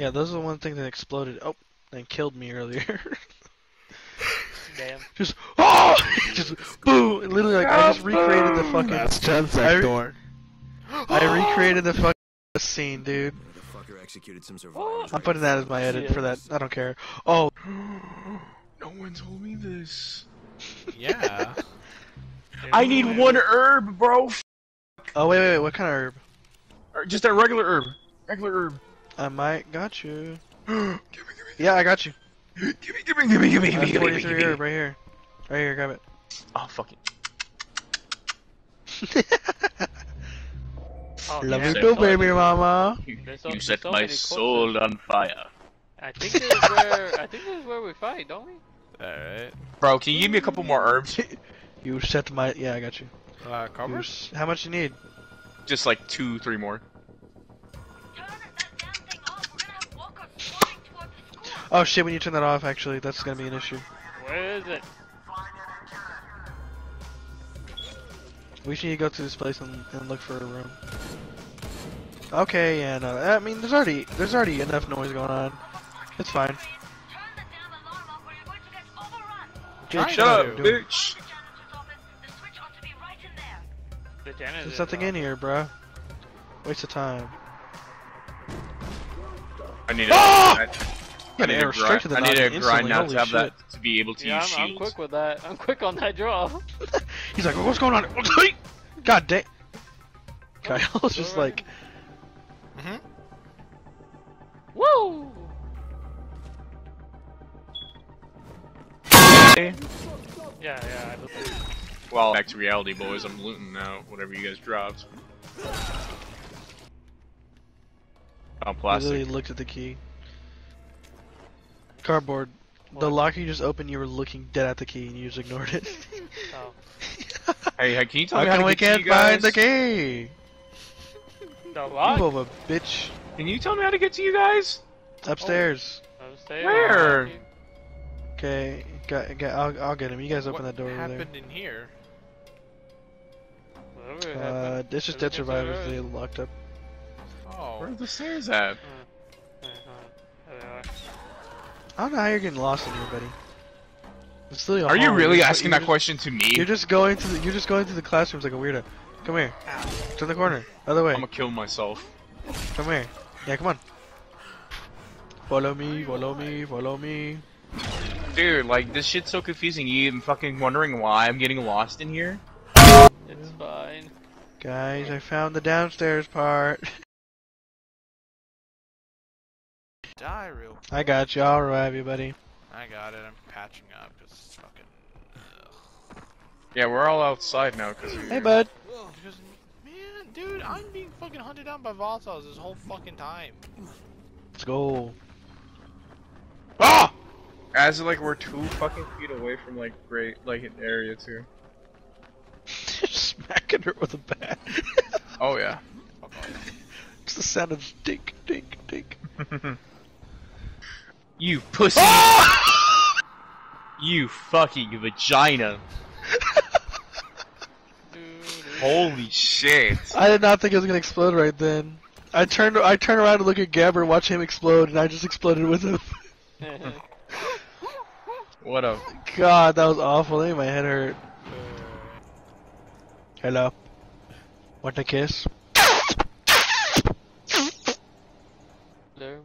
Yeah, those are the one thing that exploded. Oh, and killed me earlier. Damn. just oh, just boom! And literally, like I just ah, recreated the fucking. That's Jen's I door. I recreated the fucking scene, dude. The fucker executed some survivors. Oh. I'm putting that as my edit for that. I don't care. Oh, No one told me this. Yeah. I need one herb, bro. oh wait, wait, wait. What kind of herb? Just a regular herb. Regular herb. I might got you. give me, Yeah, I got you. give me, give me, give me, give me, I give have me, give me, give me, 43 give me. herb right here. Right here, grab it. Oh fuck it. Oh, Love yeah, you there's too, so baby many- mama. there's so- You there's set so my many soul corpses. on fire. I think this is where I think this is where we fight, don't we? Alright. Bro, can you give me a couple more herbs? You set my. Yeah, I got you. Uh, You cover? s- How much you need? Just like two, three more. Oh shit! When you turn that off, actually, that's gonna be an issue. Where is it? We should go to this place and, and look for a room. Okay, and uh, I mean, there's already there's already enough noise going on. It's fine. Trying Bitch, Shut up, bitch. The. There's nothing in here, bro. Waste of time. I need to. I, Yeah, I need arrow to straight grind, to the I need to grind now to have shit. that to be able to Yeah, use I'm, I'm quick with that. I'm quick on that draw. He's like, what's going on? God damn. Kyle's just like, Mm-hmm. Woo! Yeah, yeah. I believe- Well, back to reality, boys. I'm looting now. Whatever you guys dropped. Oh, I plastic. literally looked at the key. Cardboard. The What? lock you just opened, you were looking dead at the key and you just ignored it. Oh. Hey, hey, can you tell How me how come to we get can't you guys? find the key? The You lock? of a bitch. Can you tell me how to get to you guys? Upstairs. Upstairs. Where? Okay, got, got, I'll, I'll get him. You guys open what that door over there. happened in here? Whatever Uh, happened. it's just dead survivors. alright. They locked up. Oh. Where are the stairs at? I don't know how you're getting lost in here, buddy. It's literally Are you really asking you're that just- question to me? You're just going to the, you're just going through the classrooms like a weirdo. Come here. Turn the corner. Other way. I'm gonna kill myself. Come here. Yeah, come on. Follow me, follow me, follow me. Dude, like, this shit's so confusing. You even fucking wondering why I'm getting lost in here? It's fine. Guys, I found the downstairs part. Die real. I got you. I'll revive you, buddy. I got it. I'm patching up. It's fucking. Ugh. Yeah, we're all outside now, cause Hey, bud. Because, man, dude, I'm being fucking hunted down by volatiles this whole fucking time. Let's go. Ah! As like we're two fucking feet away from like great like an area too. Smacking her with a bat. Oh yeah. It's the sound of dink, dink, dink. you pussy. you fucking vagina. Holy shit. I did not think it was gonna explode right then. I turned I turned around to look at Gabber, and watch him explode, and I just exploded with him. What a God, that was awful. That made my head hurt. Hello. Want a kiss? There.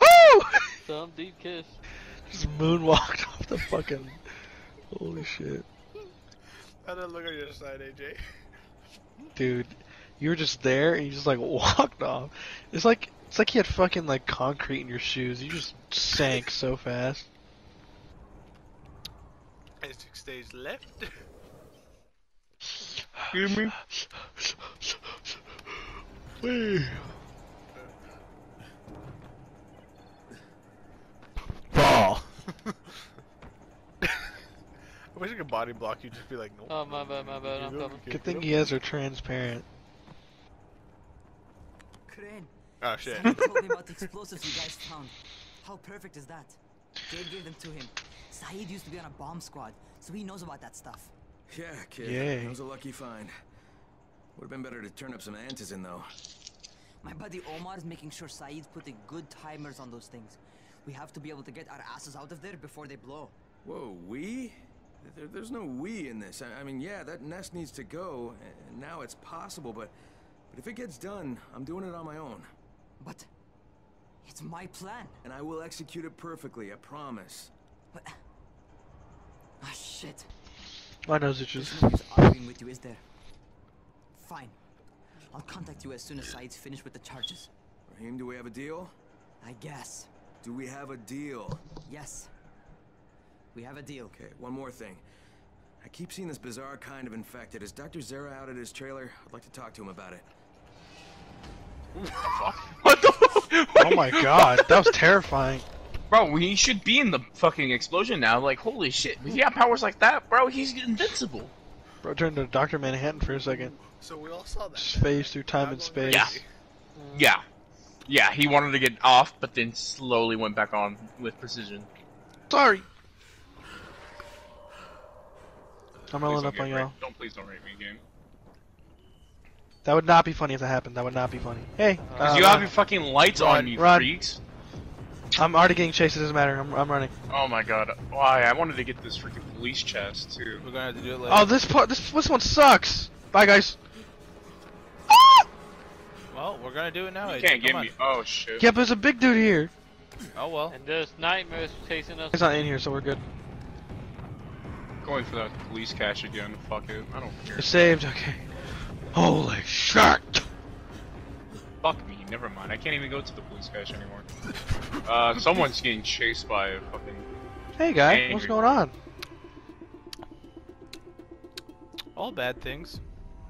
Woo! Some deep kiss. Just moonwalked off the fucking. Holy shit, I didn't look on your side, AJ. dude! You were just there and you just like walked off. It's like it's like you had fucking like concrete in your shoes. You just sank so fast. I took stage left. Excuse me? Wee. Ball. I wish I could body block you, just be like, nope. Oh my bad, my bad. I'm coming. Good thing you guys are transparent. Crane, Oh shit. someone told me about the explosives you guys found. How perfect is that? Dave gave them to him. Saeed used to be on a bomb squad, so he knows about that stuff. Yeah, kid. Yay. That was a lucky find. Would have been better to turn up some antizin though. My buddy Omar is making sure Saeed's putting good timers on those things. We have to be able to get our asses out of there before they blow. Whoa, we? There, there's no we in this. I, I mean, yeah, that nest needs to go, and now it's possible, but, but if it gets done, I'm doing it on my own. But it's my plan. And I will execute it perfectly, I promise. But ah shit. My nose itches. There's no use arguing with you, is there? Fine. I'll contact you as soon as Saeed's finished with the charges. Rahim, do we have a deal? I guess. Do we have a deal? Yes. We have a deal. Okay, one more thing. I keep seeing this bizarre kind of infected. Is Dr. Zere out at his trailer? I'd like to talk to him about it. What the? Oh my god, that was terrifying. Bro, he should be in the fucking explosion now. Like, holy shit. If he got powers like that, bro, he's invincible. Bro, turned to Dr. Manhattan for a second. So we all saw that. Just phase through time and space. Yeah. Yeah. Yeah, he wanted to get off, but then slowly went back on with precision. Sorry. I'm rolling up on y'all. Don't please don't rape me again. That would not be funny if that happened. That would not be funny. Hey, Cause uh, you have your fucking lights on, run, you run. freaks. I'm already getting chased. It doesn't matter. I'm, I'm running. Oh my god. Why? I wanted to get this freaking police chest too. We're gonna have to do it later. Oh, this part, this this one sucks. Bye, guys. Well, we're gonna do it now. You can't get me. Oh shit. Yeah, but there's a big dude here. Oh well. And there's nightmares chasing us. He's not in here, so we're good. Going for that police cash again. Fuck it. I don't care. You're saved. Okay. Holy shit. Fuck me. Never mind. I can't even go to the police cash anymore. Uh, someone's getting chased by a fucking. Hey, guy. Angry. What's going on? All bad things.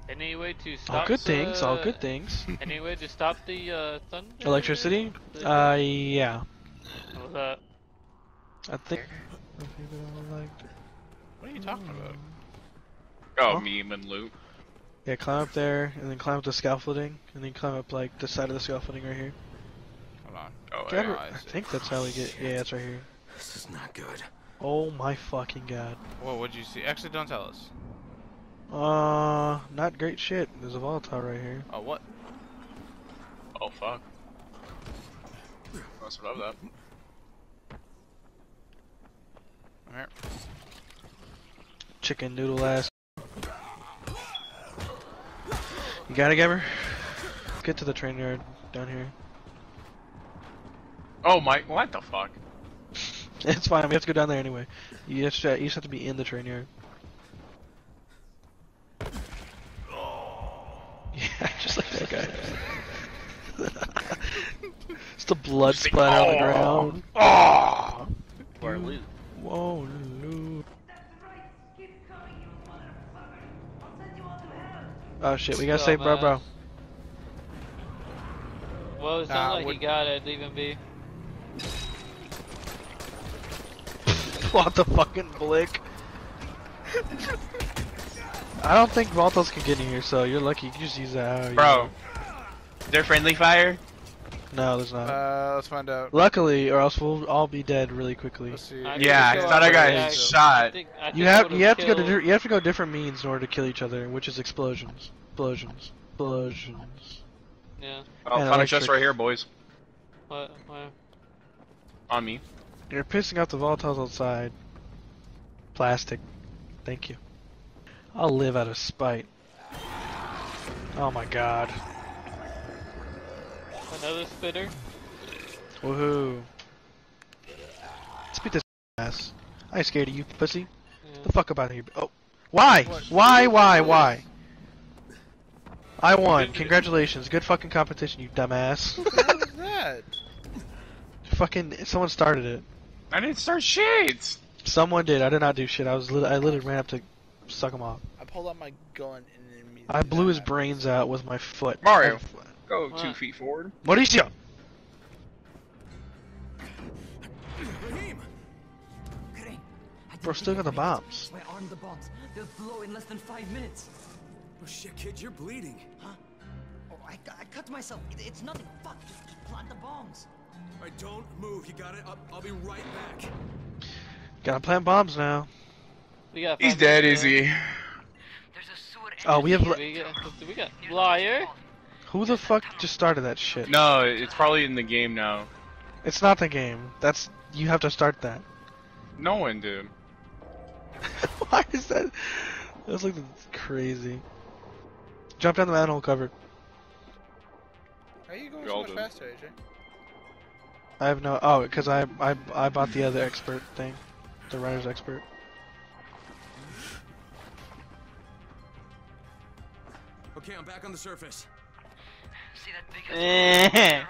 Any way to stop? All good things. All uh, good things. Any way to stop the uh, thunder? Electricity? Uh, yeah. What's that? I think. What are you talking about? Oh, Huh? meme and loot. Yeah, climb up there, and then climb up the scaffolding, and then climb up like the side of the scaffolding right here. Hold on. Oh, Get yeah. it- I think that's how we get. Yeah, it's right here. This is not good. Oh my fucking god. Whoa, what'd you see? Actually, don't tell us. Uh, not great shit. There's a volatile right here. Oh, what? Oh fuck. Must love that. Alright. Chicken noodle ass. You got it, Gabber? Get to the train yard down here. Oh my, what the fuck? It's fine. We have to go down there anyway. You just, you just have to be in the train yard. Yeah, just like that guy. it's the blood Just like, splatter on the "Oh." ground. Oh! Where loot? Whoa, loot. Oh shit, we gotta save bro bro. Well, it sounds Nah, like he got it. Leave him be. what the fucking blick? I don't think Valtos can get in here, so you're lucky. You can just use that. how Bro. want. Is there friendly fire? No, there's not. Uh, let's find out. Luckily, or else we'll all be dead really quickly. I Yeah, I thought I got yeah, shot. I think, I think You have would've you have to go to killed- you have to go different means in order to kill each other, which is explosions, explosions, explosions. Yeah. Oh, And found a chest right here, boys. What? Where? On me. You're pissing off the volatiles outside. Plastic. Thank you. I'll live out of spite. Oh my god. Another spitter? Woohoo. Let's beat this ass. I ain't scared of you, pussy. Yeah. The fuck up out of here. Oh. Why? Why, why, why? I won. Congratulations. Good fucking competition, you dumbass. What was that? fucking, someone started it. I didn't start shit. Someone did. I did not do shit. I was, lit- I literally ran up to suck him up. I pulled out my gun and then immediately I blew his brains out with my foot. Mario. My Go What? two feet forward. Mauricio! Rahim! Crane, I Bro, still got the I'd make it. bombs. So I armed the bombs. They'll blow in less than five minutes. Oh shit, kid, you're bleeding. Huh? Oh, I, I cut myself. It, it's nothing. Fuck. Just, just plant the bombs. Alright, don't move. You got it? I'll, I'll be right back. Gotta plant bombs now. We got. He's dead, is he? There's a sewer Oh, we have. We got. We got liar. Who the fuck just started that shit? No, it's probably in the game now. It's not the game. That's you have to start that. No one did. Why is that? That's like crazy. Jump down the manhole cover. How are you going We so much do. faster, AJ? I have no. Oh, because I I I bought the other expert thing, the rider's expert. Okay, I'm back on the surface. See that big Eh. right?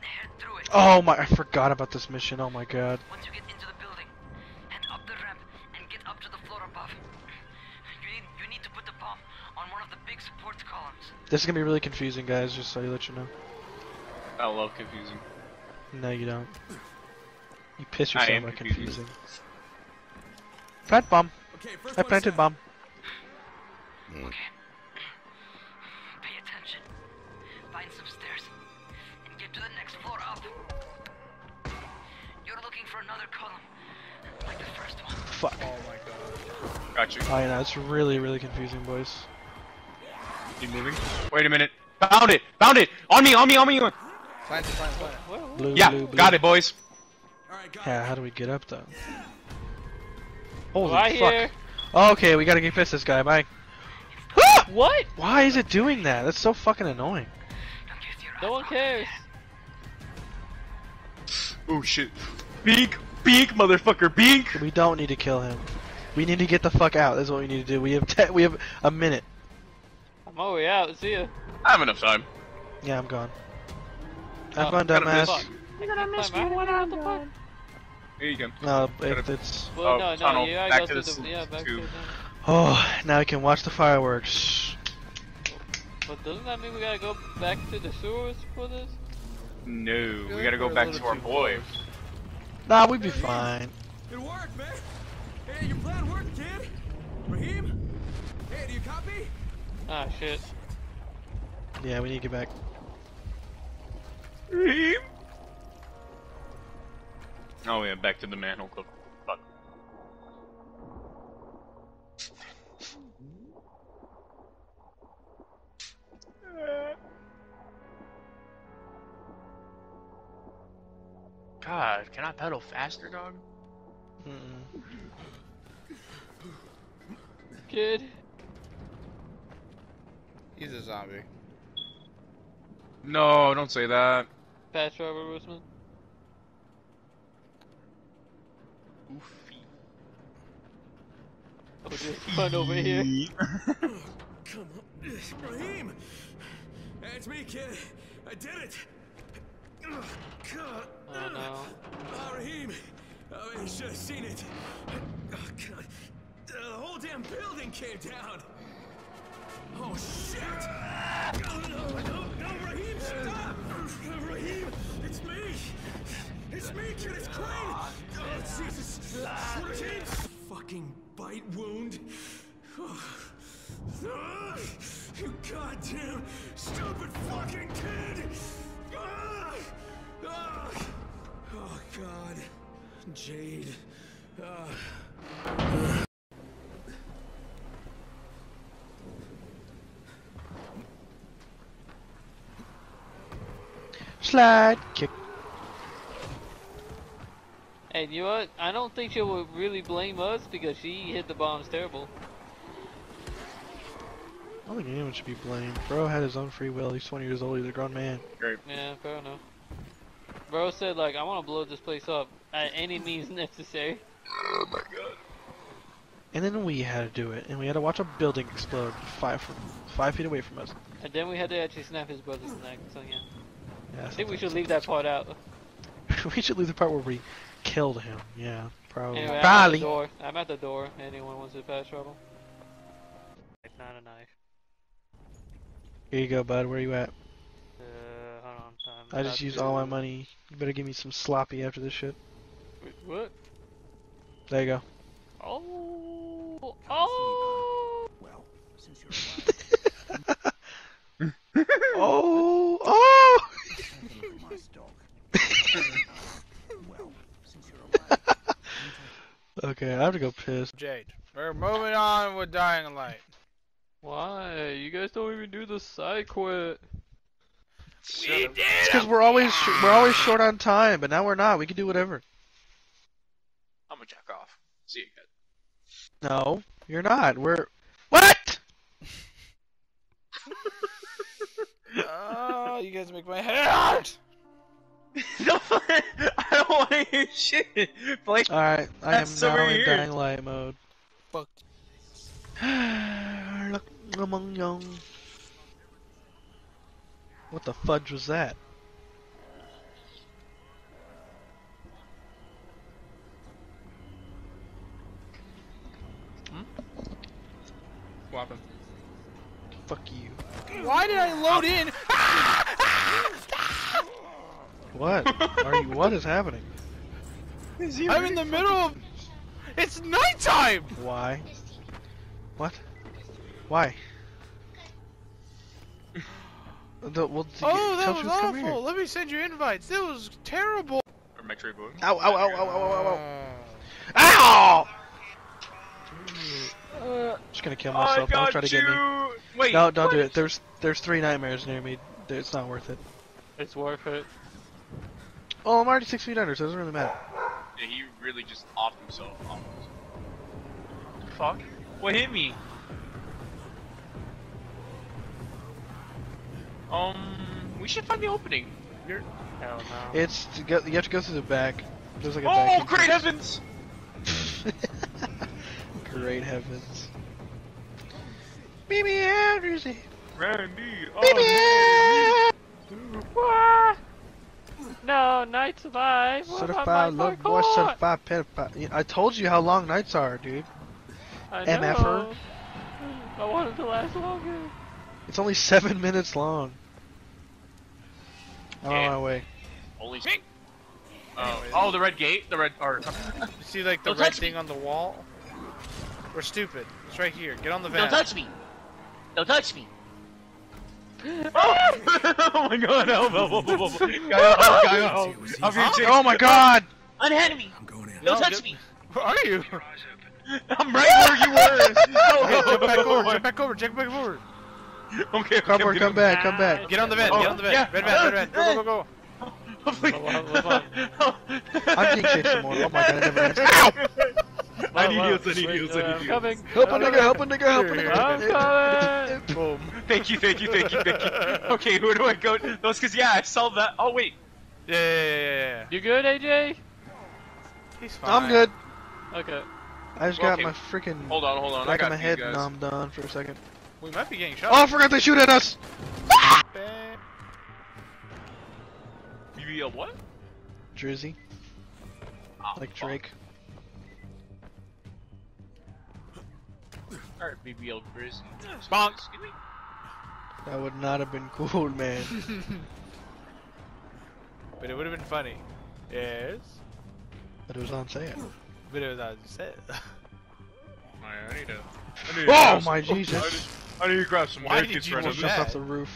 Head through it. Oh my! I forgot about this mission. Oh my god. Once you get into the building, head up the ramp and get up to the floor above. You need you need to put the bomb on one of the big support columns. This is gonna be really confusing, guys. Just so you let you know. I love confusing. No, you don't. You piss yourself am by confused. confusing. Plant bomb. Okay, first I planted set. bomb. Okay. Fuck. Oh my god. Got you. Oh yeah, it's really really confusing, boys. Keep moving. Wait a minute. Found it! Found it! On me! On me! On me! Plant it, plant it, plant it. Blue, Yeah, blue, blue. got it, boys. All right, got Yeah, it. how do we get up though? Holy Right fuck. here. Okay, we gotta get past this guy. Bye. What? Why is it doing that? That's so fucking annoying. Don't get your No one cares. Oh shit. Beak! Beak, motherfucker! Beak! We don't need to kill him. We need to get the fuck out. That's what we need to do. We have te- we have a minute. I'm all the way out. See ya. I have enough time. Yeah, I'm gone. Oh, have Oh, fun, gotta dumbass. You're gonna miss me when I'm done. Here you go. No, if it's Well, Oh, no, no, tunnel. you gotta Back to to the the, yeah, back to tube. the. oh, now we can watch the fireworks. But doesn't that mean we gotta go back to the sewers for this? No, feel we gotta go back to our too boy. Close. Nah, we'd be fine. It worked, man. Hey, your plan worked, kid. Rahim? Hey, do you copy? Ah, shit. Yeah, we need to get back. Rahim? Oh yeah, back to the manhole club. God, can I pedal faster, dog? Mm-mm. Kid. He's a zombie. No, don't say that. Fast travel, Roseman. Oofy. Oh, just fun over here. Oh, come on. Rahim! Hey, it's me, kid. I did it. Oh no. Rahim. Oh, you should have seen it. Oh, God. The whole damn building came down. Oh, shit. Oh, no, no, no, Rahim, stop. Rahim, it's me. It's me, kid. It's Crane. Oh, Jesus. Rahim. Fucking bite wound. You goddamn stupid fucking kid! Ah! Ah! Oh god. Jade. Ah. Slide kick. And you know what? I don't think she would really blame us because she hit the bombs terrible. I don't think anyone should be blamed. Bro had his own free will. He's 20 years old. He's a grown man. Great. Yeah, fair enough. Bro said like, I want to blow this place up at any means necessary. Oh my god. And then we had to do it, and we had to watch a building explode five five feet away from us. And then we had to actually snap his brother's neck. So yeah, Yeah, I think we should leave that part out. we should leave the part where we killed him. Yeah, probably. Anyway, I'm at probably. the door. I'm at the door. Anyone wants to pass trouble? It's not a knife. Here you go, bud. Where are you at? Uh, hold on. I'm I just used all my money. You better give me some sloppy after this shit. Wait, what? There you go. Oh! Oh! Well, since you're Oh! Oh! my dog. well, since you're alive. okay, I have to go piss. Jade. We're moving on with Dying Light. Why? You guys don't even do the side quit. We did. It's because we're always we're always short on time, but now we're not. We can do whatever. I'm gonna jack off. See you guys. No, you're not. We're what? Oh, you guys make my head hurt. no, I don't want to hear shit. Blake, All right, I am so now in uh, dying light mode. Fuck. Look among young. What the fudge was that? Hmm? what happened? Fuck you. Why did I load in? What? Are you? What is happening? I'm in the middle of. It's nighttime. Why? What? Why? The, well, to Oh, that was Truth, come here. awful. Let me send you invites. That was terrible. Or Metro Boom? Ow! Ow! Ow! Ow! Ow! Ow! Ow! Uh, Ow! Just gonna kill I myself. Don't try to you. get me. Wait. No, don't do it. There's there's three nightmares near me. It's not worth it. It's worth it. Oh, I'm already six feet under, so it doesn't really matter. Yeah, he really just offed himself. Almost. Fuck. What hit me? Um, we should find the opening. You're... Hell no. It's to go, you have to go through the back. There's like a Oh, back. great heavens! great heavens. Baby Andrews. Randy, Baby. oh, What? No, Knights Alive. What Certified love boy, certified pedophile. I told you how long nights are, dude. I MFer. know. I want it to last longer. It's only seven minutes long. I'm on my way. Holy shit. Oh, oh, the red gate? The red, or, see, like the Don't red touch thing on the wall. We're stupid. It's right here. Get on the van. Don't touch me! Don't touch me! oh my god, help, help, help, help, help. Guy, help, guy, help. I'm your chick. Oh my god! Unhand me! I'm going in. Don't No, touch get- me! Where are you? I'm right where you were. No, Okay, jump back over. Jump back over. Jump back over. Okay, okay, Cardboard, okay, come back, come back. Get on the van. Oh, Get on the van. yeah. Red van. Red van. Go go go Oh, please. I'm getting chased some more. Oh my god, I never answered. Ow! I need Whoa, heals, I need wait, heals, uh, I need I'm heals. coming. Help a I'm nigga, help a nigga, help a nigga. I'm coming. Boom. Thank you, thank you, thank you, thank you. Okay, where do I go? Those, cause yeah, I saw that. Oh wait, Yeah, yeah, yeah, yeah, yeah. You good, AJ? He's fine. I'm good. Okay. I just got Okay. my freaking hold on, hold on. I got of my head guys. numbed on for a second. We might be getting Oh, shot. I forgot they shoot at us! Bam. BBL what? Drizzy, Oh, ah, like fuck. Drake. Alright, BBL Grizzy. Bonk. Excuse me. That would not have been cool, man. But it would have been funny. Yes. But it was on sale. But it was as you said. Alright, I need to. I need to Oh grab my some- Jesus. I need, I need to grab some Why biscuits did you right do that? off the roof.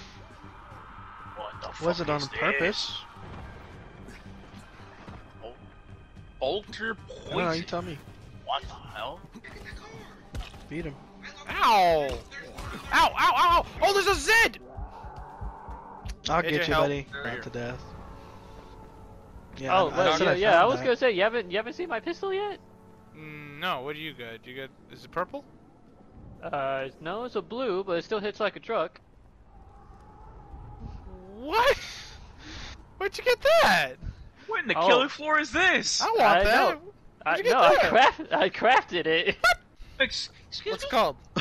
What the fuck? Was fuck it on is purpose? this? Bolter I don't know, you poison. tell me. What the hell? Beat him. Ow! Ow! Ow! Ow! Oh, there's a Zed! I'll AJ, get you, help. buddy. There Not to death. Yeah, oh, I, I wait, yeah, I yeah. I was that. gonna say you haven't you haven't seen my pistol yet. Mm, no, what do you got? You got? Is it purple? Uh, no, it's a blue, but it still hits like a truck. What? Where'd you get that? What in the Oh. killing floor is this? I want I that. know. I Where'd you get no, I craft I crafted it. Ex- Excuse What's me? it called?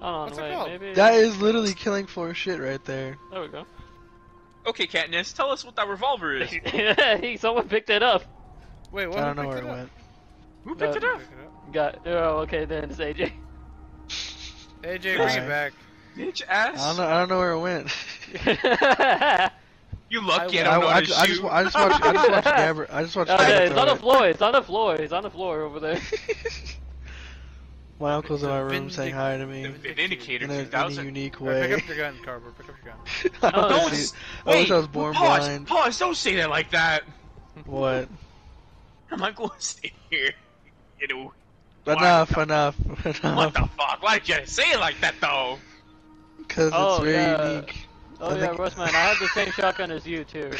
Hold on, What's it called? maybe. That is literally killing floor shit right there. There we go. Okay, Katniss, tell us what that revolver is. Hey, Someone picked it up. Wait, what? I don't know where it picked went. Who picked it up? Pick it up. Got. Oh, okay, then it's AJ. AJ, bring Alright. it back. Bitch I don't know. I don't know where it went. You lucky I, I- don't I, know I, how to just, I just, shoot. wa- I just watched. I just watched Gabber. I just watched. Oh, Gabber it's throw on the it. floor. It's on the floor. It's on the floor over there. My uncle's in my room saying hi to me The Vindicator in a, in a 2000. unique Alright, way. pick up your gun, Carver. Pick up your gun. I Oh, wish Don't he- s- I wish wait, I was born pause, blind. Pause, don't say that like that. What? I'm not going to stay here. You know. Enough, enough, enough. What the fuck? Why did you say it like that though? Because Oh, it's very yeah. unique. Oh I yeah, think- Roastman, I have the same shotgun as you too.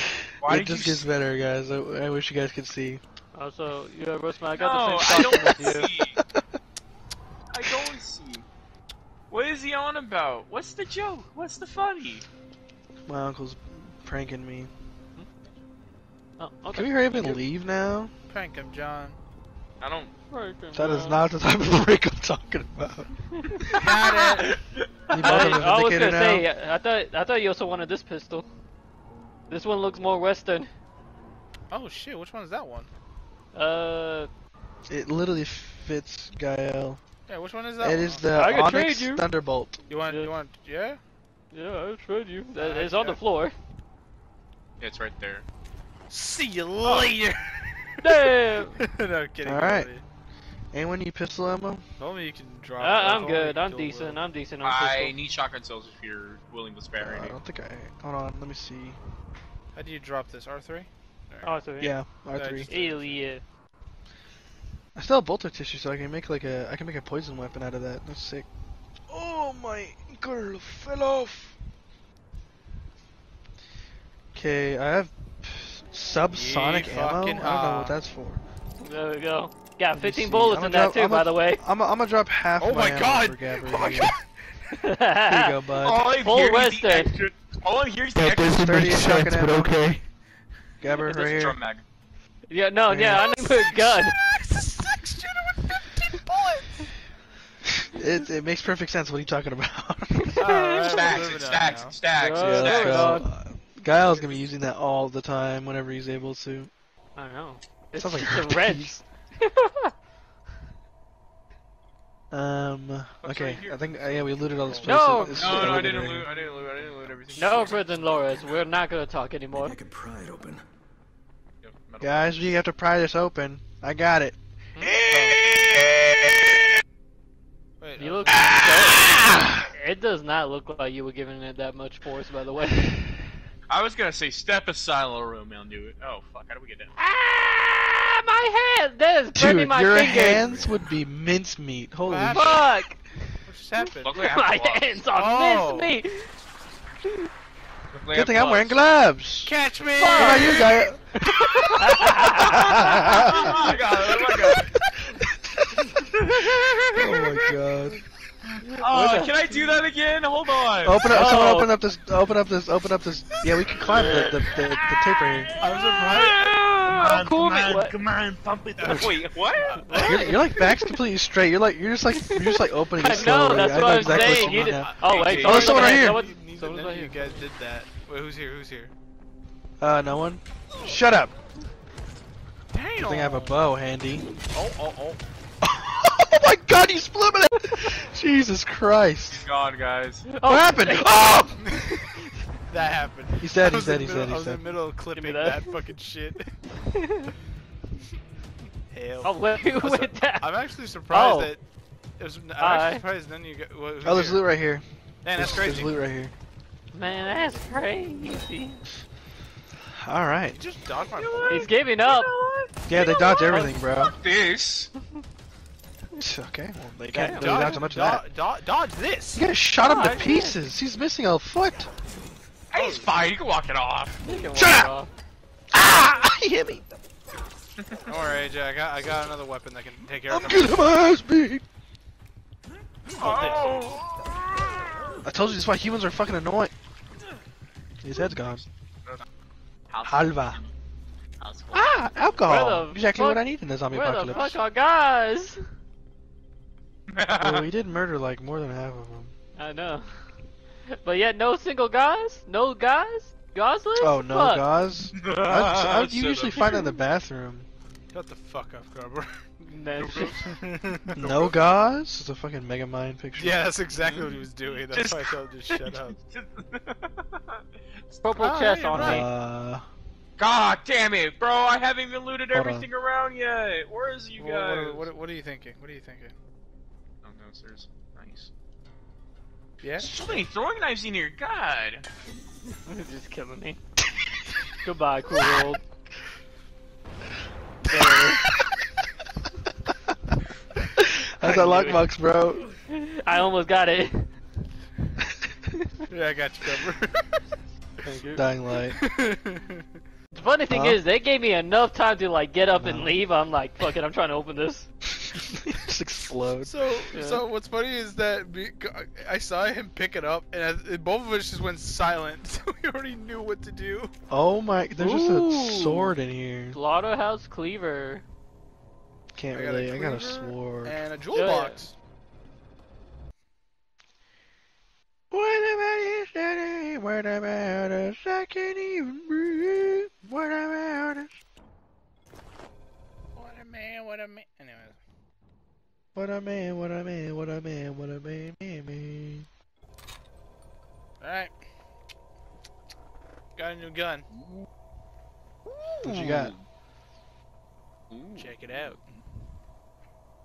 Why it did just you gets better, guys. I, I wish you guys could see. Also, yeah, Roastman, I got I the same shotgun as you. see. I don't see. What is he on about? What's the joke? What's the funny? My uncle's pranking me. Hmm? Oh, okay. Can we hurry up and leave now? Prank him, John. I don't. That is not the type of break I'm talking about. Got it. You I, both have a I was gonna now? say, I thought I thought you also wanted this pistol. This one looks more western. Oh shit, which one is that one? Uh, It literally fits Gael. Yeah, which one is that It one? is the I can trade Onyx you. Thunderbolt. You want? Yeah. You want? Yeah. yeah, I'll trade you. That- Alright, It's on the floor. Yeah, it's right there. See you later. Damn. no kidding. Alright. buddy. Anyone need pistol ammo? Only you can drop. I, like, I'm only you good. can I'm decent. I'm decent on I pistol. need shotgun shells if you're willing to spare Uh, I don't think I. Hold on, let me see. How do you drop this? R three. Oh, sorry. Yeah, I R3. just- Hell yeah. I still have bolter tissue, so I can make like a I can make a poison weapon out of that. That's sick. Oh my girl fell off. Okay, I have subsonic Ye ammo. I don't know ah. what that's for. There we go. Got 15 see. bullets I'ma in that too, I'ma- by the way. I'm I'm gonna drop half Oh my my ammo god! for Gabber. Oh my god! Here you go, bud. All I Full hear is Western. the extra. All I hear is the extra. 30 shotgun ammo. okay. Gabber, It's right here. drum mag. yeah, no, yeah, I need a gun. It's a six shooter with 15 bullets. It it makes perfect sense. What are you talking about? Alright, Stacks, moving it stacks, stacks, Yeah, it yeah, let's there we stacks. Go. Guile's gonna be using that all the time whenever he's able to. I don't know. It's Sounds like just a wrench. Um. What's Okay, right? I think uh, yeah we looted all this place. No! This is No, no, I didn't right loot. here. I didn't loot. I didn't loot everything. no, Britton Lawrence, we're not gonna talk anymore. I could pry it open. Yep. Guys, we have to pry this open. I got it. Wait, You uh, look. it does not look like you were giving it that much force, by the way. I was gonna say step aside, little Romeo, and do it. Oh fuck, how do we get down? ah, my hand! That is burning Dude, my your fingers. hands would be mincemeat. Holy What shit. Fuck! What just happened? Luckily, I have my hands are Oh. mincemeat. Good thing I'm wearing gloves. gloves. Catch me! What about you, guy? oh my god! Oh my god! oh my god. Oh, can I do that again? Hold on. Open up! Someone Oh. open up this! Open up this! Open up this! Yeah, we can climb the the, the, the tape right here. I was surprised. Oh, cool. What? come on, pump it up. Wait, what? You're, you're like back's completely straight. You're like you're just like you're just like opening it I slowly. know, that's I what know I'm exactly saying. You you did- mean now. Oh, wait. Oh, someone's someone right here. Someone, someone's right of you guys did that. Wait, who's here? Who's here? Uh, no one. Shut up. Damn! I think I have a bow handy. Oh, oh, oh. oh my god, you split it! Jesus Christ. Oh he's gone, guys. Oh, what happened? Oh! That happened. He's dead, I he's was dead, in the he's dead, I was in the middle of clipping that. that. fucking shit. Hell. Oh, wait, who I'm went down? I'm actually surprised Oh. that. It was, I'm Hi. actually surprised none of you guys. Well, who's Oh, there's here? loot right here. Man, that's There's- crazy. There's loot right here. Man, that's crazy. Alright. You just dodged my bullet. He's giving up. Yeah, they dodge everything, bro. This. Okay, well, they Damn. can't really dodge so much of that. Dodge, dodge this. You guys shot him to Dodge. pieces. He's missing a foot. Hey, it's fine. You can walk it off. He can Shut up! off. Ah! He hit me. Don't worry, AJ. I got, I got another weapon that can take care I'm of him. getting my ass beat. Oh. I told you this is why humans are fucking annoying. His head's gone. Halva. Ah, alcohol. the Exactly what I need in the zombie Where the fuck are guys? Well, we did murder like more than half of them. I know. But yet, no single guys? No guys? Gauseless? Oh no, Fuck. guauze. I'd, I'd Shut usually up. find it in the bathroom. Shut the fuck up, Garber. No gauze? It's a fucking Mega Mind picture. Yeah, that's exactly what he was doing. That's Just- why I told him to shut up. Purple Ah, chest you're on right. me. Uh, God damn it, bro! I haven't even looted Hold on. everything around yet. Where is you What, guys? what, what, what are you thinking? What are you thinking? Nice. Yeah? So many throwing knives in here. God. just killing me. Goodbye, cool world. Better. How's that lockbox, bro? I almost got it. Yeah, I got you covered. Thank you. Dying light. The funny thing Huh? is, they gave me enough time to like get up and uh-huh. leave. I'm like, fuck it, I'm trying to open this. Just explode. So, Yeah. so what's funny is that I saw him pick it up, and I, both of us just went silent. So we already knew what to do. Oh my, there's just a sword in here. Slaughterhouse Cleaver. Can't I really, I got a sword. and a jewel Yeah. box. What about yesterday? What about us? I can't even breathe. What about us? What a man! What a man! Anyways, What a man, what a man, what a man, what a man, man, man. all right. Got a new gun. What you got? Check it out.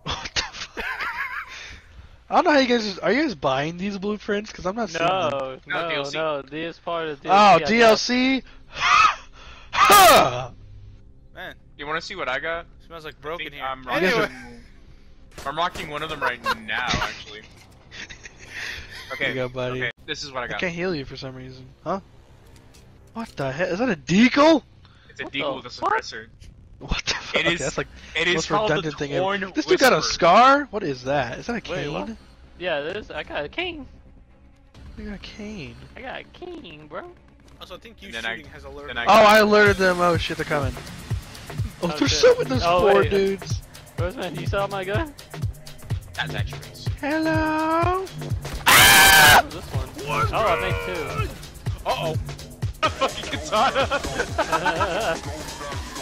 What the fuck? I don't know how you guys, are you guys buying these blueprints? Cause I'm not seeing them. No, No, no, DLC. no. This part of DLC. Oh, I. DLC? Ha! Man, You want to see what I got? smells like I broken think here. I'm You guys Anyway, are- I'm rocking one of them right now, actually. Okay. you go, buddy. Okay. This is what I got. I can't heal you for some reason. Huh? What the heck? Is that a deagle? It's a What deagle the with a suppressor. What the fuck? It Okay, that's like It the most called the redundant thing ever. Torn This dude got a scar? What is that? Is that a Wait, cane? what? Yeah, this. I got a king. You got a cane. I got a king, bro. also I think you And then I- shooting has alerted. then I- Oh, I alerted them. Oh shit, they're coming. Oh, Oh, there's shit. so many. There's Oh, four wait. dudes. Roseman, you saw my gun? That's actually. Hello. Oh, this one. Oh, I made two. Uh oh. fucking katana.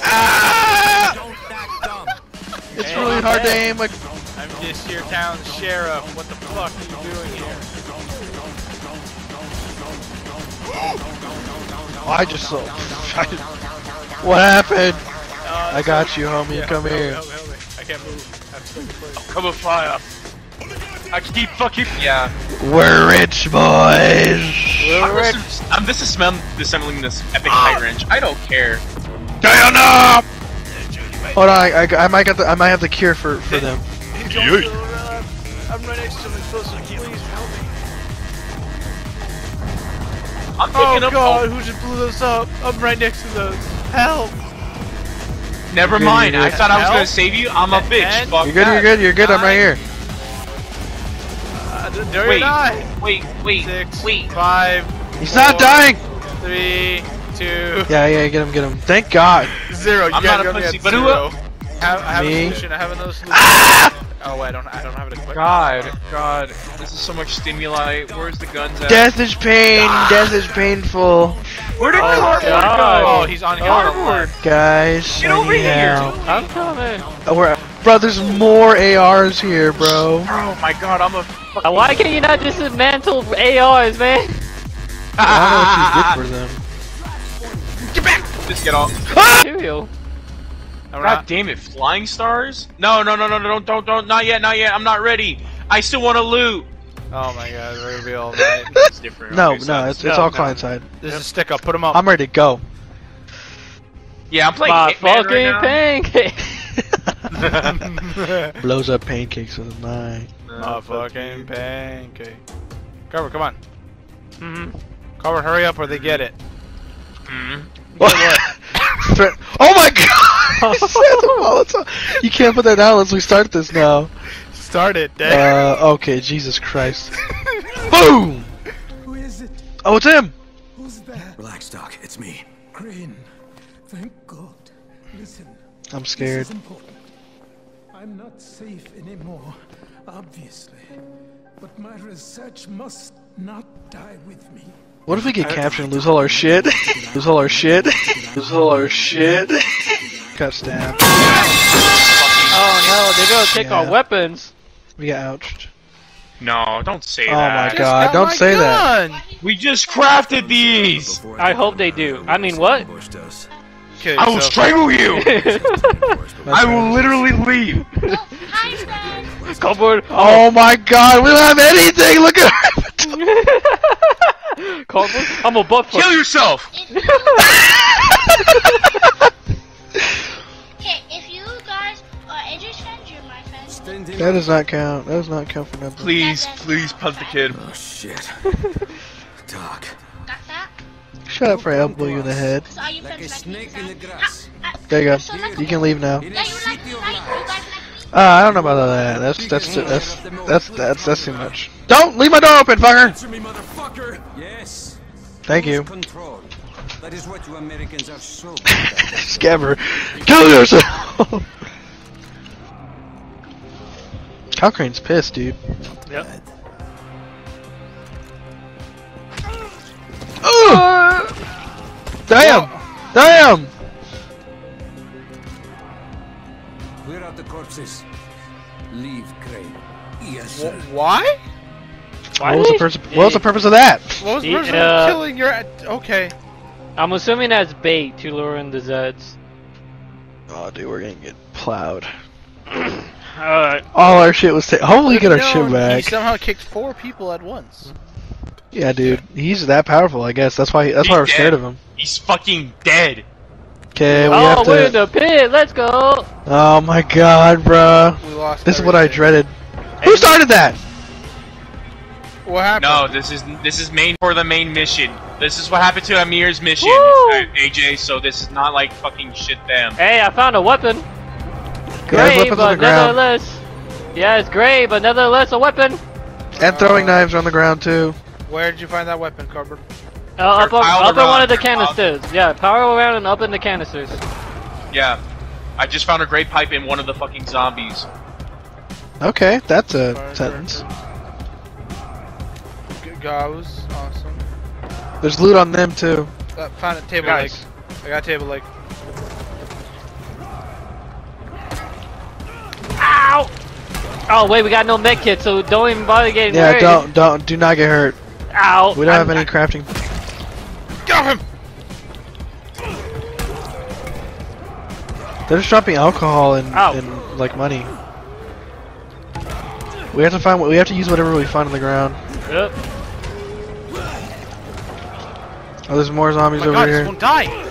Ah! Don't act dumb. It's Hey, really hard to aim. Like, I'm just your town sheriff. What the fuck are you doing here? oh, I just saw. what happened? Uh, I got you, homie. yeah, Come help here. help me, help me. I can't move. I'm stuck in place. Come on, fire. I keep fucking. Yeah. We're rich boys. I'm, dis- I'm disassembling disassembling this epic ah. high range. I don't care. Diana! Hold on, I, I, I might get the, I might have the cure for for them. Don't still run. I'm right next to him. Supposed to please help me. I'm Oh picking up. god, who just blew those up? I'm right next to those. Help! Never You're mind. I you're thought I was gonna save you. I'm a bitch. Fuck You're good. that. You're good. You're good. I'm right here. Uh, there Wait, you wait, wait, Six, wait. five, He's not dying. three, two, Yeah, yeah. Get him. Get him. Thank God. zero. You I'm guys not a pussy, had but who zero. Have, I have Me? a solution. I have another solution. Ah! Oh wait, I don't. I don't have it equipped. God, oh. God, this is so much stimuli. Where's the guns at? Death is pain. Ah. Death is painful. Where did Oh, cardboard God. Oh, he's on oh, Cardboard. Guys, Get over here. help. I'm coming. Oh, we're, bro, there's more ARs here, bro. Oh my God, I'm a fucking. Why can't you not dismantle ARs, man? I don't know what you did for them. Get back! Just get off. Ah! Material. I'm God not- damn it, flying stars? No, no, no, no, no, don't, don't, don't, not yet, not yet. I'm not ready. I still want to loot. Oh my god, we're gonna be all night. It's different. No, okay, so no, it's, no, it's all no. client side. This is stick up. Put them up. I'm ready to go. Yeah, I'm playing My Hitman fucking right pancake. Blows up pancakes with a knife. now. A fucking pancake. Carver, come on. Mhm. Carver, hurry up or they get it. Mhm. Threat- oh my god! He said the Molotov. You can't put that down unless we start this now. Start it, Dad. Uh, okay, Jesus Christ. Boom! Who is it? Oh, it's him! Who's that? Relax, Doc. It's me. Crane. Thank God. Listen. I'm scared. This is important. I'm not safe anymore, obviously. But my research must not die with me. What if we get captured and lose all our shit? lose all our shit? lose all our shit? Got stabbed. Oh no, they're gonna take our weapons. We got ouched. No, don't say Oh that. Oh my Just God, got don't my say that. We just crafted these. I hope they do. I mean, what? Bush does. Kill I will yourself. strangle you. I will literally leave. Cardboard. Oh my god, we don't have anything! Look at her! Cardboard. I'm a butt. Kill yourself. Okay, if you guys are Idris fans, you're my friends. Stand in That does not count. That does not count for nothing. Please, please punt the kid. Oh shit. Doc. Got that? Shut up for elbow you in the head. So are you Like a snake in the grass. Ah, There you go. You can leave now. In Yeah, a you like city me, of right? You lies. guys like me? Uh, I don't know about that. That's that's that's that's that's that's too much. Don't leave my door open, fucker. Answer me, motherfucker! Yes. Thank you, That is what you Americans are so good at. Scabber. Kill yourself. Cockrane's pissed, dude. Yep. Ugh! Damn! Damn! Where are the corpses. Leave Crane. Yes, Wh- sir. why? What was the purpose? What was the purpose of that? What was the He- person uh, killing your? Okay. I'm assuming that's bait to lure in the Zeds. Oh, dude, we're gonna get plowed. Alright. All our shit was taken. Hopefully, we get our No, shit He back. somehow kicked four people at once. Yeah, dude, he's that powerful. I guess that's why. That's why we're scared of him. He's fucking dead. Okay, we oh, have we're in the pit. Let's go. Oh my god, bruh. We lost. This is what I everything. dreaded. Who started that? What happened? No, this is this is main for the main mission. This is what happened to Amir's mission, Woo! uh, AJ. So this is not like fucking shit them. Hey, I found a weapon. Yeah, Great, weapons on but the ground. nevertheless. Yeah, it's great, but nevertheless a weapon. And throwing knives on the ground too. Where did you find that weapon, Carbon? Uh, up They're up, piled in one of the around. canisters. Yeah, power around and up in the canisters. Yeah, I just found a great pipe in one of the fucking zombies. Okay, that's a Fire sentence. G- Awesome. There's loot on them too. Uh, found a table Guys. leg. I got a table leg. Ow! Oh wait, we got no med kit, so don't even bother getting Yeah, hurt. don't don't do not get hurt. Ow! We don't have I'm- any crafting. Got him. They're just dropping alcohol and, Ow. and like money. We have to find. We have to use whatever we find on the ground. Yep. Oh, there's more Oh zombies my over god, this here. won't die.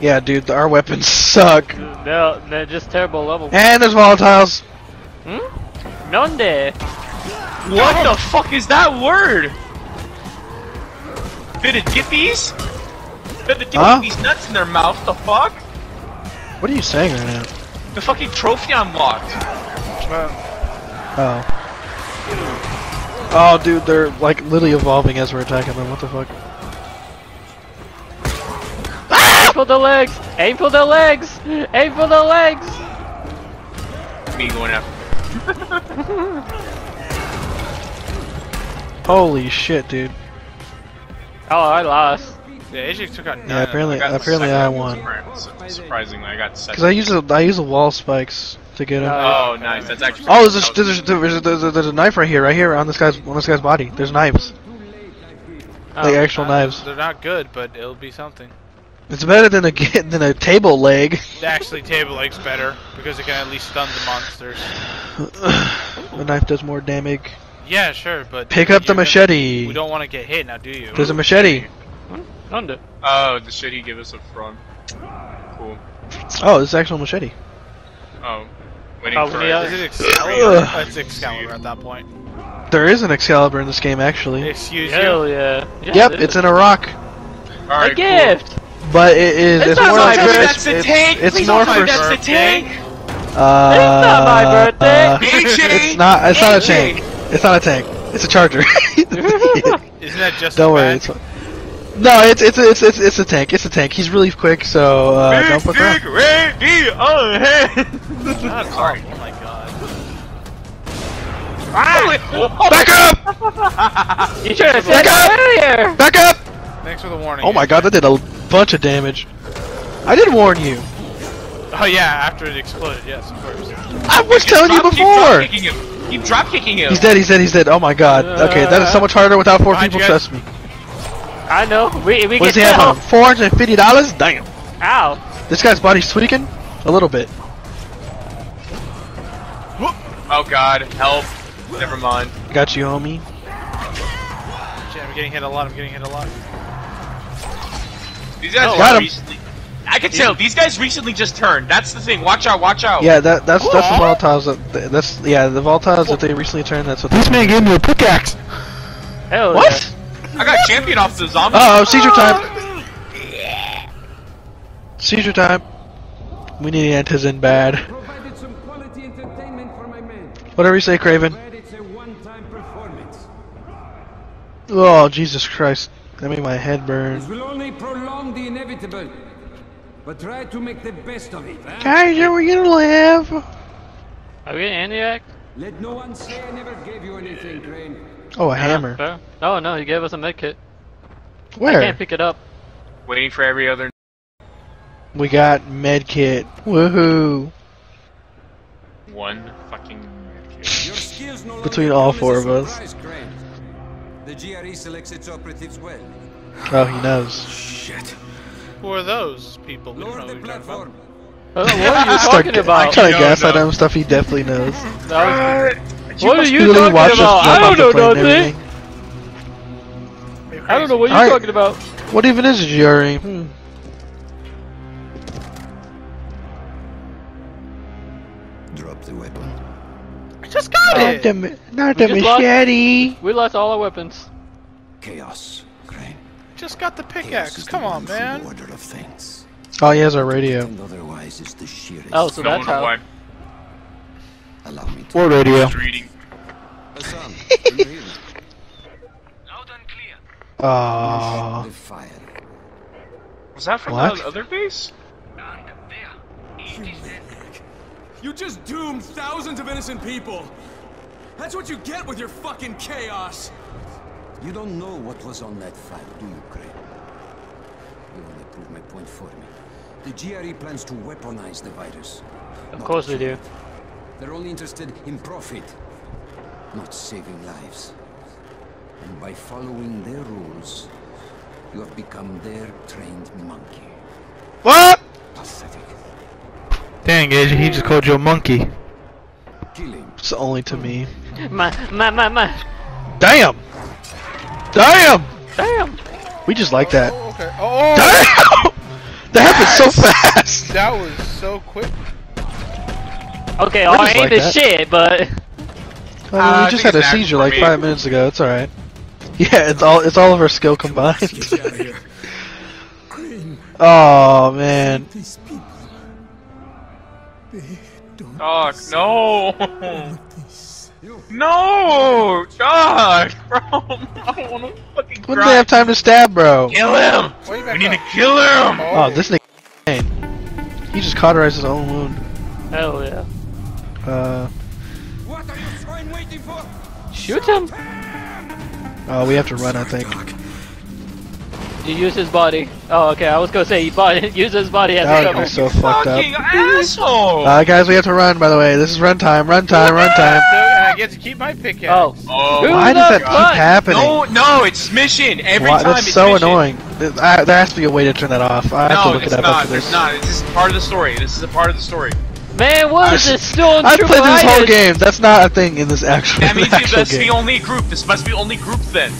Yeah, dude, our weapons suck. They're, they're just terrible level. And there's volatiles. Hmm? None there. What the fuck is that word? Did it get these? Did it get Huh? these nuts in their mouth? The fuck? What are you saying right now? The fucking trophy unlocked. Oh. Oh, dude, they're like literally evolving as we're attacking them. What the fuck? Ah! Aim for the legs! Aim for the legs! Aim for the legs! Me going after. Holy shit, dude. Oh, I lost. Yeah, AJ took out nine. Yeah, apparently, I apparently I won. Surprisingly, I got the. Cause I use a, I use a wall spikes to get him. Oh, nice. That's actually. Oh, there's a, that was- there's, a, there's, a, there's, a, there's a knife right here, right here on this guy's on this guy's body. There's knives, like Oh. actual Uh, knives. They're not good, but it'll be something. It's better than a than a table leg. Actually, table leg's better because it can at least stun the monsters. the knife does more damage. Yeah, sure, but Pick up the you're gonna- machete. We don't want to get hit now, do you? There's a machete. Under. Oh, the shit he gave us a front. Cool. Oh, this is actual machete. Oh, waiting Oh, for yeah. Is it. it Excalibur? Ugh. That's Excalibur at that point. There is an Excalibur in this game, actually. Excuse you. Hell yeah. yeah Yep, it it's is. in a rock, All right, a gift! but it is. It's It's, not more my like birthday. it's, That's the it's, tank. it's Please more don't for. tell that's the tank. Uh, It's not my birthday. uh, it's not. It's not a AJ. tank. It's not a tank. It's a charger. Isn't that just Don't as worry. It's, no, it's it's it's it's it's a tank. It's a tank. He's really quick, so uh, don't fuck around. ready on hand. Shut Sorry. Oh my god. Back up! You should have said Back up! that earlier! Back up! Thanks for the warning. Oh my god, that did a bunch of damage. I did warn you. Oh yeah, after it exploded, yes, of course. I was telling you Drop- keep before. Drop kicking him. Keep drop kicking him. He's dead. He's dead. He's dead. Oh my god. Okay, that is so much harder without four people. you guys. Trust me. I know. We, we What does can he have tell. on? Four hundred and fifty dollars. Damn. Ow. This guy's body's tweaking a little bit. Oh god, help. Never mind. Got you, homie. Shit, I'm getting hit a lot, I'm getting hit a lot. These guys Oh, got him. recently. I can tell these guys recently just turned. That's the thing. Watch out! Watch out! Yeah, that that's that's the volatiles. That, that's yeah, the volatiles that they recently turned. That's what. This man gave me a pickaxe. Hell What? I got champion off the zombie. Uh oh, seizure time. Seizure time. We need Antizin bad. Provided some quality entertainment for my men. Whatever you say, Craven. Glad it's a one-time performance. Oh Jesus Christ! That made my head This burn. will only prolong the inevitable. But try to make the best of it, eh? huh? Guys, are we gonna live? Are we in Antioch? Let no one say I never gave you anything, Crane. Oh, a hammer. Fair. Oh no, he gave us a med kit. I can't pick it up. Waiting for every other. We got medkit. Woohoo! One fucking. Your skills no Between all four of us. surprise, Crane. The GRE selects its operatives well. Oh, he knows. Shit. Who are those people? We don't know the who you're talking about. platform. Uh, what are you Start talking ga- about? Trying to No, gaslight no. him stuff he definitely knows. That was- what are you literally talking watched about? jump I don't know plane and nothing. I don't know what you're Alright. talking about. What even is a GRE? Hmm. Drop the weapon. I just got Not it. the, not We the just lost- machete. We lost all our weapons. Chaos, Crane. Just got the pickaxe. Come on, man. Order of things. Oh, he has our radio. Otherwise is the sheerest. Oh, so No, that's no, how. why? Allow me to. What radio? Just reading. Hassan, do you hear me? Loud and clear. Oh. The fire. Was that from What? the other base? And there. It is dead. You just doomed thousands of innocent people. That's what you get with your fucking chaos. You don't know what was on that file, do you, Crane? You only prove my point for me. The GRE plans to weaponize the virus. Of not course we cure do. They're only interested in profit, not saving lives. And by following their rules, you have become their trained monkey. What? Pathetic. Dang, Edge, he just called you a monkey. Kill him. It's only to me. My, my, my, my. Damn! Damn! Damn. We just like that. Oh, okay. Oh, Damn! That happened so fast! that was so quick. Okay, We're our like is shit, but I mean, Uh, we just had a seizure like me. five minutes ago. It's alright. Yeah, it's all it's all of our skill combined. Get you out of here. Crane, oh man. these people. They don't Doc, no! this. No! Doc! Bro, I don't wanna fucking When did they have time to stab, bro? Kill him! Why you We back need up? to kill him! Oh, this nigga He just cauterized his own wound. hell yeah. Uh, What are you swine waiting for? Shoot him. oh, we have to run, I think. You use his body. Oh, okay. I was gonna say you body, use his body as a That would cover. be so fucked up. Fucking asshole! Uh, guys, we have to run. By the way, this is run time. Run time. Run time. So, and I get to keep my pickaxe. Oh. oh, Who Why does that keep happening? no, no, it's mission! Every Why, time that's it's so mission. annoying. There, I, there has to be a way to turn that off. I have to No, look it's it up not. after this. There's not. This is part of the story. This is a part of the story. Man, what is this still on I've played this whole game. That's not a thing in this actual, That means actual that's game. the only group. This must be the only group then.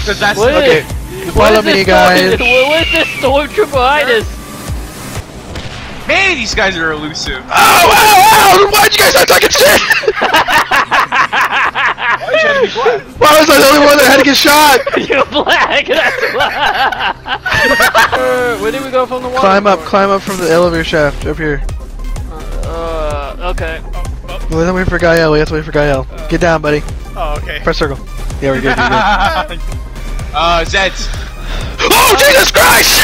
Because that's What Okay, is- follow what is me, this guys. Storm, what is this stormtrooperitis? Man, these guys are elusive. Oh, wow, wow! Why'd you guys start talking shit? Why you trying to be black? Why was I the only one that had to get shot? You're black. That's why. Uh, Where did we go from the water? Climb up, climb up from the elevator shaft up here. Uh, okay. We have to wait for Gael. We have to wait for Gael. Get down, buddy. Oh, okay. Press circle. Yeah, we're good. You're good. uh, Zed. Oh, Jesus Christ!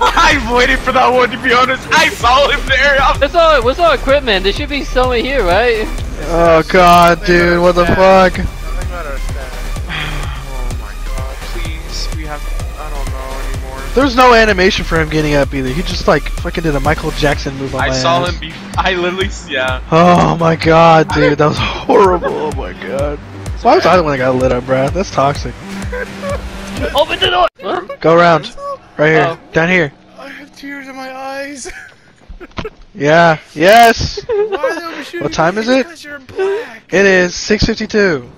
I waited for that one to be honest. I saw him there. What's our what's our equipment? There should be somewhere here, right? Oh God, dude, what the fuck? Nothing about our status. Oh my god, please. We have. I don't know anymore. There's no animation for him getting up either. He just like fucking did a Michael Jackson move on I my saw ass. him be. I literally. Yeah. Oh my God, dude, that was horrible. Oh my God. Why was I the one that got lit up, bruh? That's toxic. Open the door. Huh? Go around. Right here. Oh. Down here. I have tears in my eyes. Yeah. Yes. Why are they shooting What time is it? You're black. It is 6:52.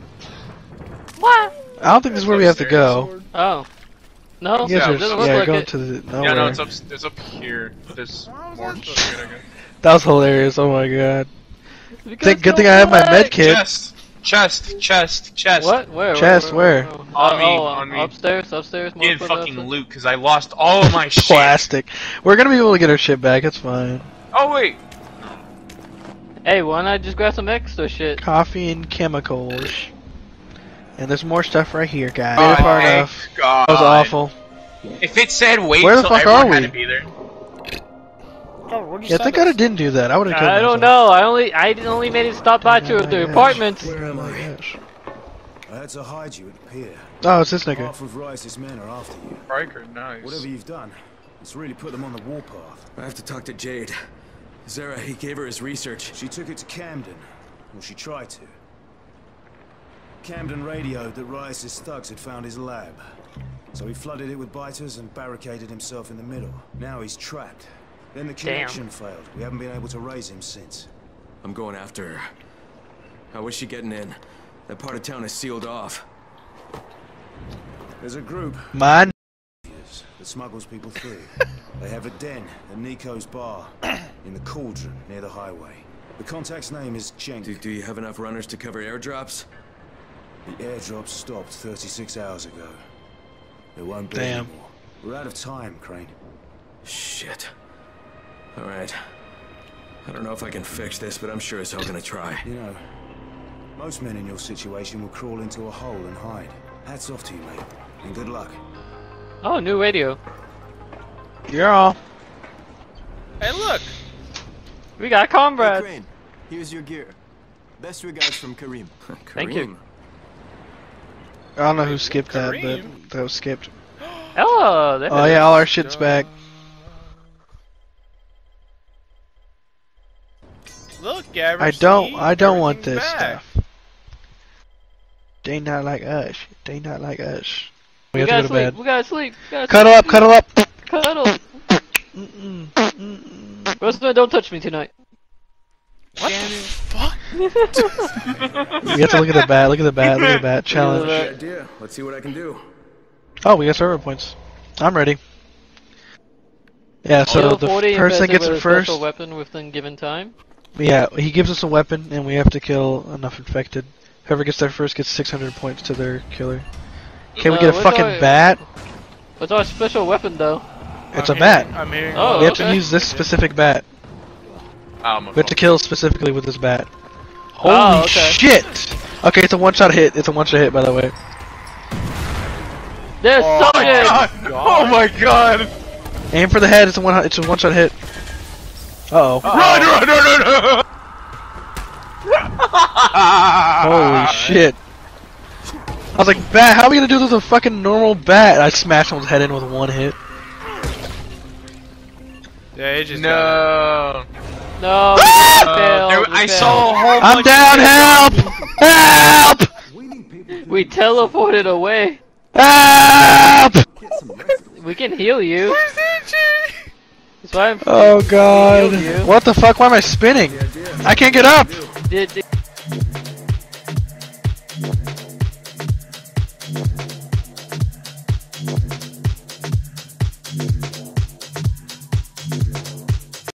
What? I don't think this is where we have to go. Oh. No, You guys Yeah, are, doesn't look yeah, like going it. to the Yeah, no, it's up. It's up here. There's more shit, I guess. That was hilarious. Oh my god. Because Think, good thing I have my med kit. Chest, chest, chest, chest. What? Where? Chest, where? Oh, On me, oh, on me. Upstairs, upstairs. more Getting further fucking upstairs. loot because I lost all of my shit. Plastic. We're gonna be able to get our shit back. It's fine. Oh wait, Hey, why not I just grab some extra shit? Coffee and chemicals. And there's more stuff right here, guys. Oh, Made it far thank enough. God. That was awful. If it said wait Where the till fuck everyone are had we? To be there. Yeah, thank God I didn't do that. I would have killed I don't myself. know. I only I only made it stop by two of the apartments. Where am Oh I? my gosh. I had to hide you at the pier. Oh, it's this nigga. Half of Rais's men are after you. Riker, nice. Whatever you've done, it's really put them on the warpath. I have to talk to Jade. Zere, he gave her his research. She took it to Camden. Well, she tried to. Camden radioed that Rais's thugs had found his lab. So he flooded it with biters and barricaded himself in the middle. Now he's trapped. Then the Damn. connection failed. We haven't been able to raise him since. I'm going after her. How is she getting in? That part of town is sealed off. There's a group Man. that smuggles people through. they have a den at Nico's bar in the cauldron near the highway. The contact's name is Cenk. Do, do you have enough runners to cover airdrops? The airdrop stopped 36 hours ago. There won't be Damn. anymore. We're out of time, Crane. Shit. Alright. I don't know if I can fix this, but I'm sure as hell gonna try. You know, most men in your situation will crawl into a hole and hide. Hats off to you, mate. And good luck. Oh, new radio. You're all. Hey, look. We got comrades. Crane, here's your gear. Best regards from Kareem. Thank you. Kareem. I don't know who skipped that, but that was skipped. Oh, there Oh yeah, all our shit's back. Look, Gabber. I don't. see? I don't want this back. stuff. They not like us. They not like us. We, We have gotta go to sleep. bed. We gotta sleep. We gotta Cuddle up. Cuddle up. sleep. Cuddle. Mm-mm, mm-mm. Rosemary, don't touch me tonight. What the fuck? You have to look at the bat. Look at the bat. Look at the bat. Challenge. Good idea. Let's see what I can do. Oh, we got server points. I'm ready. Yeah. So the 40 person infested gets it a first. special weapon within given time. Yeah, he gives us a weapon, and we have to kill enough infected. Whoever gets there first gets 600 points to their killer. Can we Uh, get a fucking our- bat? What's our special weapon, though? It's I'm a bat. hearing- I'm hearing. Oh, we have to use this specific bat. Um, We have to kill specifically with this bat. Holy Oh, okay. shit! Okay, it's a one-shot hit. It's a one-shot hit, by the way. There's Oh my Sergeant! Oh my god! Aim for the head. It's a one. It's a one-shot hit. Uh oh. Run, run, run, run, run! Holy shit! I was like, bat. How are we gonna do this with a fucking normal bat? I smashed someone's head in with one hit. Yeah, it just. No. No, we failed, there- I failed. saw a whole I'm down. Help! Help! We teleported away. Help! We can heal you. Oh god. What the fuck? Why am I spinning? I can't get up! Did, did-